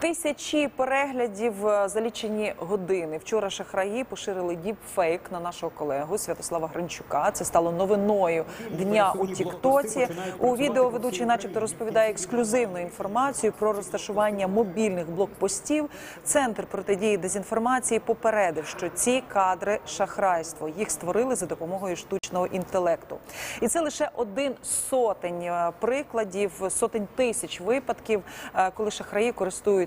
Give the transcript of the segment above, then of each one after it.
Тисячі переглядів е, за лічені години. Вчора шахраї поширили діпфейк на нашого колегу Святослава Гринчука. Це стало новиною дня у Тіктоці. У відео ведучий, начебто, розповідає ексклюзивну інформацію про розташування мобільних блокпостів. Центр протидії дезінформації попередив, що ці кадри шахрайство. Їх створили за допомогою штучного інтелекту. І це лише один сотень е, прикладів, сотень тисяч випадків, е, коли шахраї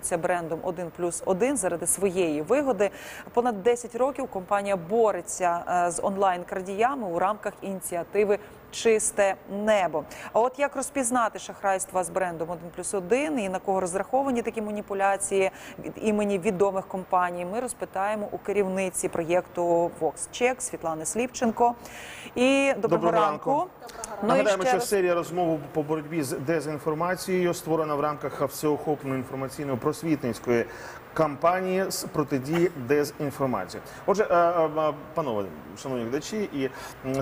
користуються брендом 1 плюс 1 заради своєї вигоди. Понад 10 років компанія бореться е, з онлайн-крадіями у рамках ініціативи. Чисте небо. А от як розпізнати шахрайства з брендом 1 плюс 1 і на кого розраховані такі маніпуляції від імені відомих компаній, ми розпитаємо у керівниці проєкту VoxCheck Світлани Сліпченко. І доброго, Доброго ранку. ранку. Ну Нагадаємо, що раз- серія розмов по боротьбі з дезінформацією створена в рамках всеохопної інформаційно-просвітницької кампанії з протидії дезінформації. Отже, е, е, панове, шановні глядачі і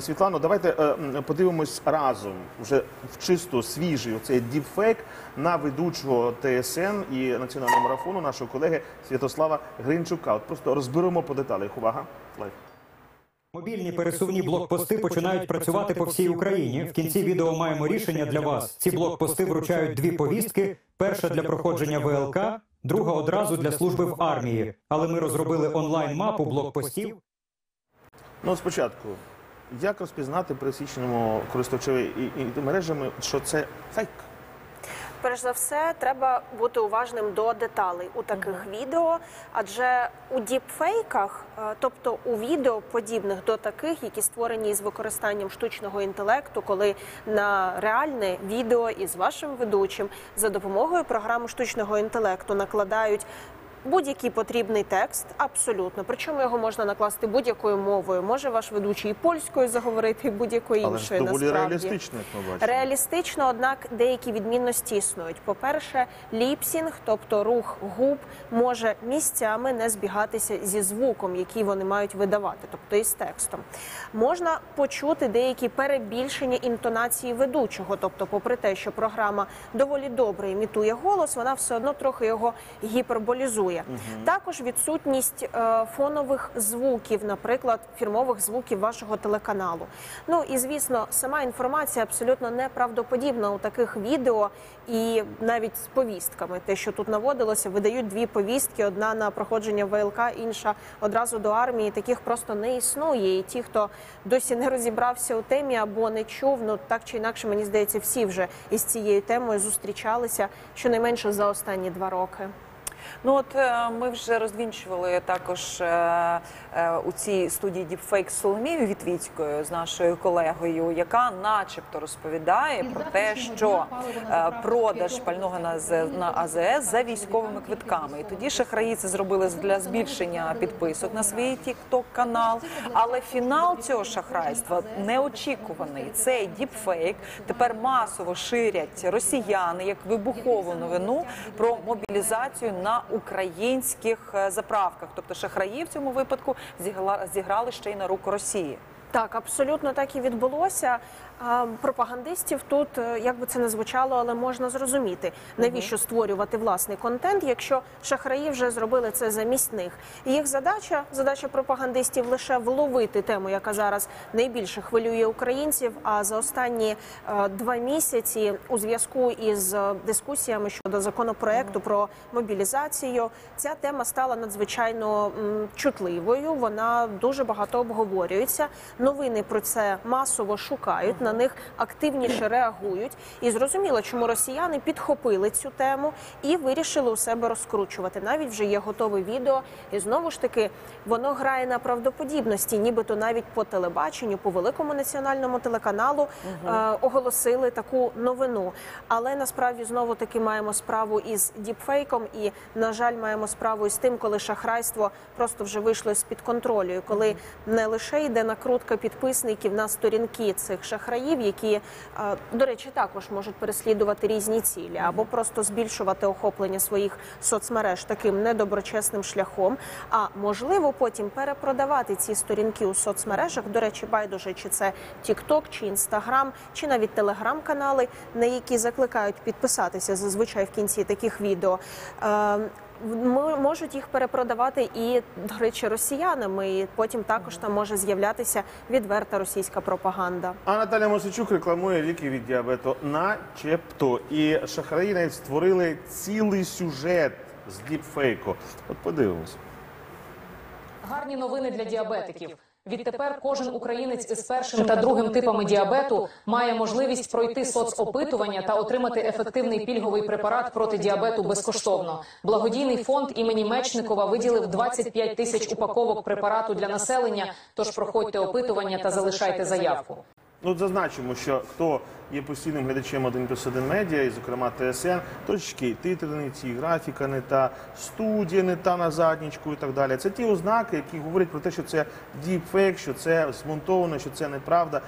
Світлано, давайте е, подивимось разом вже в чисто свіжий оцей діпфейк на ведучого ТСН і національного марафону нашого колеги Святослава Гринчука. От просто розберемо по деталях. Увага, лайк. Мобільні пересувні блокпости починають працювати по всій Україні. В кінці відео маємо рішення для вас. Ці блокпости вручають дві повістки: перша для проходження ВЛК, друга одразу для служби в армії. Але ми розробили онлайн-мапу блокпостів. Ну, спочатку, як розпізнати пересічному користувачеві і, і мережами, що це фейк? Перш за все, треба бути уважним до деталей у таких відео, адже у діпфейках, е, тобто у відео подібних до таких, які створені із використанням штучного інтелекту, коли на реальне відео із вашим ведучим за допомогою програми штучного інтелекту накладають. Будь-який потрібний текст, абсолютно. Причому його можна накласти будь-якою мовою. Може ваш ведучий і польською заговорити, і будь-якою Але іншою. доволі насправді. реалістично, як ми бачимо. Реалістично, однак деякі відмінності існують. По-перше, lip sync, тобто рух губ, може місцями не збігатися зі звуком, який вони мають видавати, тобто із текстом. Можна почути деякі перебільшення інтонації ведучого, тобто, попри те, що програма доволі добре імітує голос, вона все одно трохи його гіперболізує. Також відсутність е, фонових звуків, наприклад, фірмових звуків вашого телеканалу. Ну і звісно, сама інформація абсолютно неправдоподібна у таких відео, і навіть з повістками. Те, що тут наводилося, видають дві повістки: одна на проходження ВЛК, інша одразу до армії. Таких просто не існує. І ті, хто досі не розібрався у темі або не чув, ну так чи інакше, мені здається, всі вже із цією темою зустрічалися щонайменше за останні два роки. Ну от е, ми вже розвінчували також е, е, у цій студії Діпфейк з Соломією Вітвіцькою з нашою колегою, яка, начебто, розповідає про те, що продаж пального на АЗС за військовими квитками. І тоді шахраї це зробили для збільшення підписок на свій тікток канал. Але фінал цього шахрайства неочікуваний. Цей діпфейк тепер масово ширять росіяни як вибухову новину про мобілізацію на українських е, заправках. Тобто шахраї в цьому випадку зіграли ще й на руку Росії. Так, абсолютно так і відбулося. Пропагандистів тут, е, як би це не звучало, але можна зрозуміти, навіщо створювати власний контент, якщо шахраї вже зробили це замість них. І їх задача, задача пропагандистів лише вловити тему, яка зараз найбільше хвилює українців. А за останні е, два місяці у зв'язку із е, дискусіями щодо законопроекту про мобілізацію, ця тема стала надзвичайно чутливою. Вона дуже багато обговорюється. Новини про це масово шукають, на них активніше реагують. І зрозуміло, чому росіяни підхопили цю тему і вирішили у себе розкручувати. Навіть вже є готове відео, і знову ж таки воно грає на правдоподібності, нібито навіть по телебаченню, по великому національному телеканалу е, оголосили таку новину. Але насправді знову таки маємо справу із діпфейком, і на жаль, маємо справу із тим, коли шахрайство просто вже вийшло з під контролю, і коли не лише йде накрутка кілька підписників на сторінки цих шахраїв, які, е, до речі, також можуть переслідувати різні цілі або просто збільшувати охоплення своїх соцмереж таким недоброчесним шляхом. А можливо, потім перепродавати ці сторінки у соцмережах. До речі, байдуже, чи це TikTok, чи Instagram, чи навіть телеграм-канали, на які закликають підписатися зазвичай в кінці таких відео. Можуть їх перепродавати і, до речі, росіянами. І потім також там може з'являтися відверта російська пропаганда. А Наталя Мосичук рекламує ліки від діабету начебто. І шахраї навіть створили цілий сюжет з діпфейку. От подивимось. Гарні новини для діабетиків. Відтепер кожен українець із першим та другим типами діабету має можливість пройти соцопитування та отримати ефективний пільговий препарат проти діабету безкоштовно. Благодійний фонд імені Мечникова виділив 25 тисяч упаковок препарату для населення. Тож проходьте опитування та залишайте заявку. Ну, зазначимо, що хто є постійним глядачем 1 плюс 1 медіа, і, зокрема ТСН, точки і титри не ті, графіка не та, студія не та на заднічку і так далі. Це ті ознаки, які говорять про те, що це діпфейк, що це змонтовано, що це неправда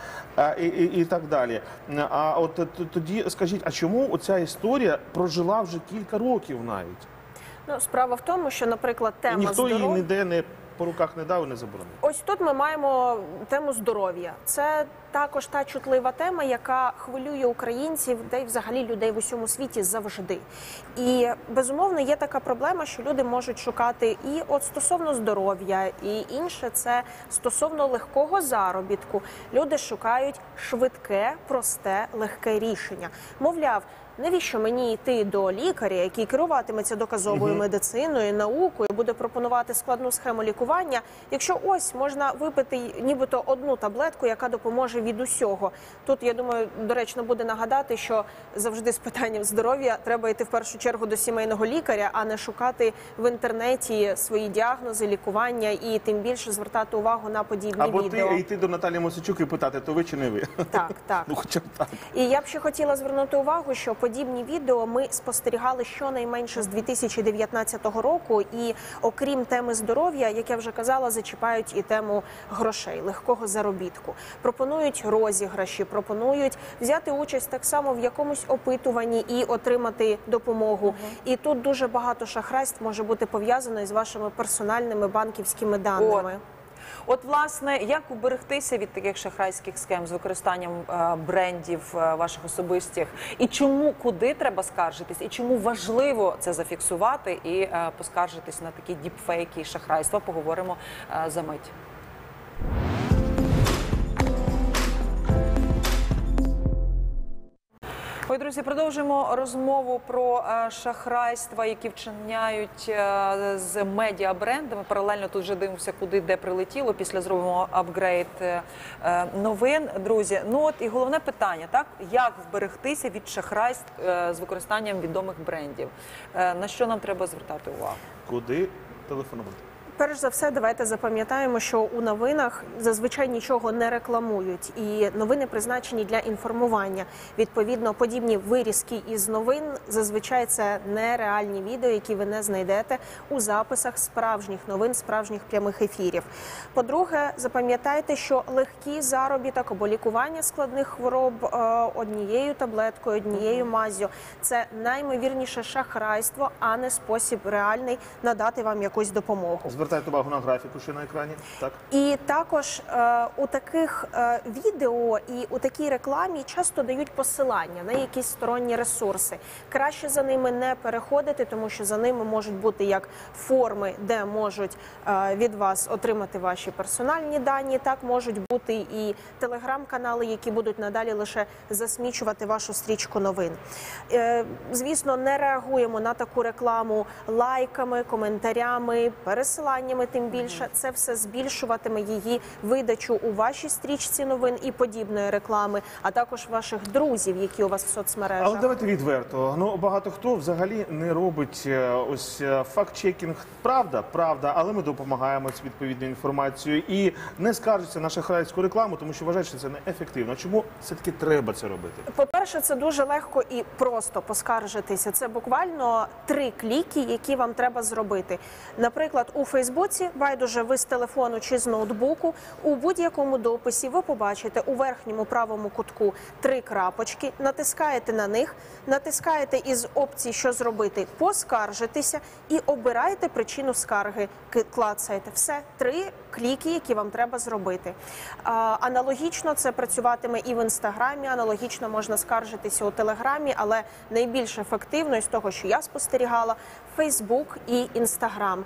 і, і, і так далі. А от тоді скажіть, а чому оця історія прожила вже кілька років навіть? Ну, справа в тому, що, наприклад, І тема ніхто її ніде не по руках не дав і не заборонив. Ось тут ми маємо тему здоров'я. Це також та чутлива тема, яка хвилює українців, де й взагалі людей в усьому світі завжди. І безумовно є така проблема, що люди можуть шукати і от стосовно здоров'я, і інше це стосовно легкого заробітку. Люди шукають швидке, просте, легке рішення. Мовляв. Навіщо мені йти до лікаря, який керуватиметься доказовою медициною, наукою, буде пропонувати складну схему лікування, якщо ось можна випити нібито одну таблетку, яка допоможе від усього. Тут я думаю, доречно буде нагадати, що завжди з питанням здоров'я треба йти в першу чергу до сімейного лікаря, а не шукати в інтернеті свої діагнози, лікування і тим більше звертати увагу на подібні Або відео. ти йти до Наталі Мосичук і питати, то ви чи не ви? Так, так. Ну, хоча б так. І я б ще хотіла звернути увагу, що подібні відео ми спостерігали щонайменше з 2019 року. І окрім теми здоров'я, як я вже казала, зачіпають і тему грошей, легкого заробітку. Пропонують розіграші, пропонують взяти участь так само в якомусь опитуванні і отримати допомогу. І тут дуже багато шахрайств може бути пов'язано із вашими персональними банківськими даними. От, власне, як уберегтися від таких шахрайських схем з використанням е, брендів е, ваших особистих, і чому куди треба скаржитись, і чому важливо це зафіксувати і е, поскаржитись на такі діпфейки і шахрайства? Поговоримо за мить. Ой, друзі, продовжуємо розмову про е, шахрайства, які вчиняють е, з медіабрендами. Паралельно тут вже дивимося, куди де прилетіло. Після зробимо апгрейд е, новин. Друзі, ну от і головне питання: так як вберегтися від шахрайств з використанням відомих брендів? На що нам треба звертати увагу? Куди телефонувати? Перш за все, давайте запам'ятаємо, що у новинах зазвичай нічого не рекламують, і новини призначені для інформування. Відповідно, подібні вирізки із новин зазвичай це нереальні відео, які ви не знайдете у записах справжніх новин, справжніх прямих ефірів. По-друге, запам'ятайте, що легкий заробіток або лікування складних хвороб е, однією таблеткою, однією маззю – це наймовірніше шахрайство, а не спосіб реальний надати вам якусь допомогу. Звертайте увагу на графіку, що на екрані. Так. І також е, у таких е, відео і у такій рекламі часто дають посилання на якісь сторонні ресурси. Краще за ними не переходити, тому що за ними можуть бути як форми, де можуть е, від вас отримати ваші персональні дані. Так можуть бути і телеграм-канали, які будуть надалі лише засмічувати вашу стрічку новин. Е, звісно, не реагуємо на таку рекламу лайками, коментарями, пересиланнями. Тим більше це все збільшуватиме її видачу у вашій стрічці новин і подібної реклами, а також ваших друзів, які у вас в соцмережах. Але давайте відверто. Ну багато хто взагалі не робить е, ось е, факт-чекінг. Правда, правда, але ми допомагаємо з відповідною інформацією і не скаржиться на шахрайську рекламу, тому що вважають, що це неефективно. Чому все таки треба це робити? По-перше, це дуже легко і просто поскаржитися. Це буквально три кліки, які вам треба зробити. Наприклад, у Фейсбуці Фейсбуці, байдуже ви з телефону чи з ноутбуку. У будь-якому дописі ви побачите у верхньому правому кутку три крапочки. Натискаєте на них, натискаєте із опцій, що зробити, поскаржитися і обираєте причину скарги. Клацаєте все три кліки, які вам треба зробити. Аналогічно це працюватиме і в інстаграмі. Аналогічно можна скаржитися у телеграмі, але найбільш ефективно із того, що я спостерігала, Фейсбук і Інстаграм.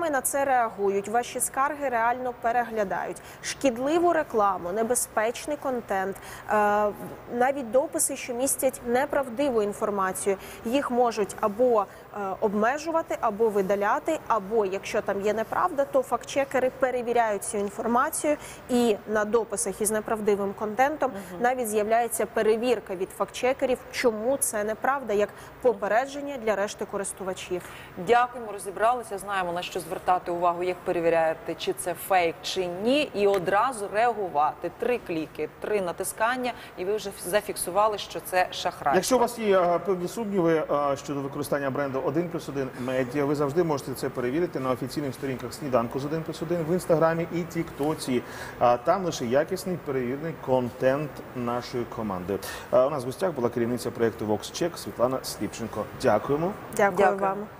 Платформи на це реагують. Ваші скарги реально переглядають. Шкідливу рекламу, небезпечний контент, е, навіть дописи, що містять неправдиву інформацію, їх можуть або е, обмежувати, або видаляти, або якщо там є неправда, то фактчекери перевіряють цю інформацію, і на дописах із неправдивим контентом навіть з'являється перевірка від фактчекерів, чому це неправда, як попередження для решти користувачів. Дякуємо, розібралися. Знаємо на що звертати увагу, як перевіряти, чи це фейк, чи ні, і одразу реагувати. Три кліки, три натискання, і ви вже зафіксували, що це шахрайство. Якщо у вас є е, певні сумніви е, щодо використання бренду 1 плюс 1 медіа, ви завжди можете це перевірити на офіційних сторінках сніданку з 1 плюс 1 в інстаграмі і Тіктоці. А Там лише якісний перевірений контент нашої команди. Е, У нас в гостях була керівниця проєкту VoxCheck Світлана Сліпченко. Дякуємо. Дякую, Дякую. вам.